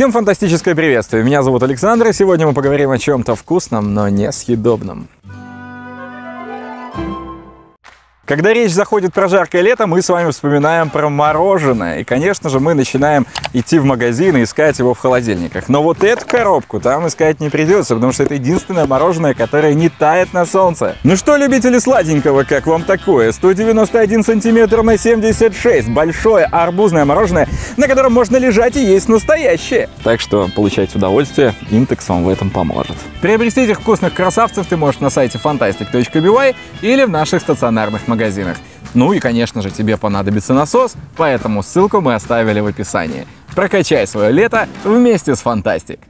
Всем фантастическое приветствие. Меня зовут Александр, и сегодня мы поговорим о чем-то вкусном, но не Когда речь заходит про жаркое лето, мы с вами вспоминаем про мороженое. И, конечно же, мы начинаем идти в магазин и искать его в холодильниках. Но вот эту коробку там искать не придется, потому что это единственное мороженое, которое не тает на солнце. Ну что, любители сладенького, как вам такое? 191 сантиметр на 76. Большое арбузное мороженое, на котором можно лежать и есть настоящее. Так что получайте удовольствие, Интекс вам в этом поможет. Приобрести этих вкусных красавцев ты можешь на сайте fantastic.by или в наших стационарных магазинах магазинах. Ну и, конечно же, тебе понадобится насос, поэтому ссылку мы оставили в описании. Прокачай свое лето вместе с Фантастик.